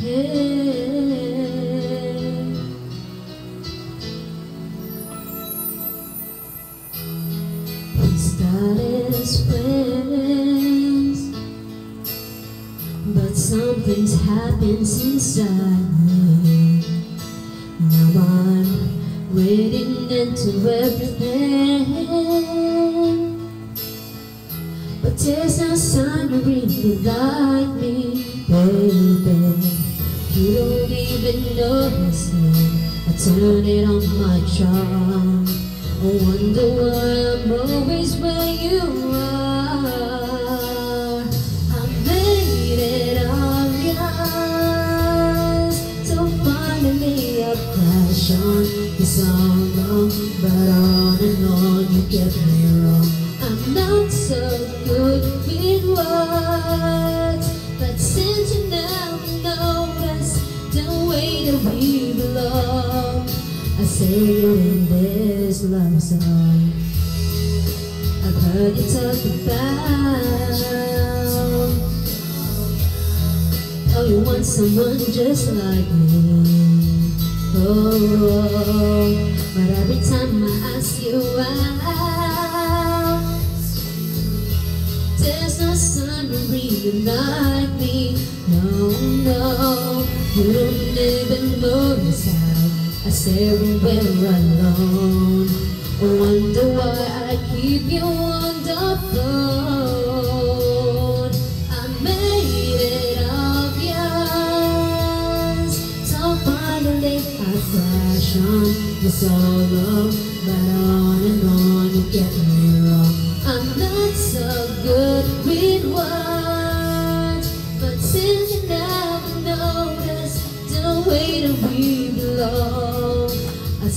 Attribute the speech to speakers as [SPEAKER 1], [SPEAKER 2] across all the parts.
[SPEAKER 1] but something's happened inside me. Now I'm waiting into everything, but there's no sign you really like me, baby. Notice. I turn it on my charm. I wonder why I'm always where you are. I made it obvious. So finally I crash on the song, um, but on and on you get me wrong. I'm not so good with words, but since you the way that we belong. I say it in this love song. I've heard you talk about how you want someone just like me. Oh, but every time I ask you out, there's no you really like me. No, no, you don't even notice how. I say when we're alone I wonder why I keep you on the phone. I made it obvious So finally I crash on the solo But on and on you get me wrong. I'm not so good with words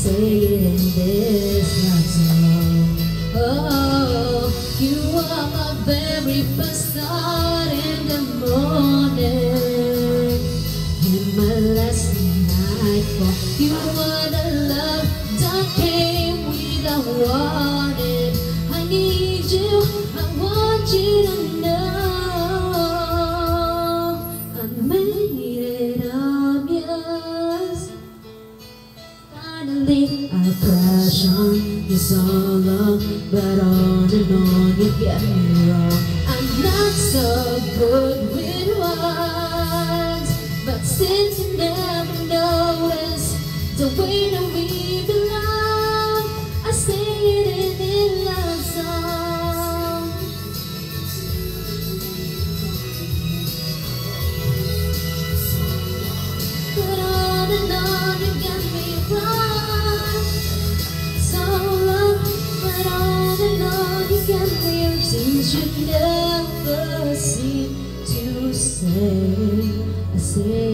[SPEAKER 1] I say it in this song Oh, you are my very first thought in the morning And my last You are the love that came without warning Finally, I crash on you solo, but on and on you get me wrong. I'm not so good with words, but since you never noticed the way that we belong, I say it in a love song. But on and on you get me on you never seem to say I say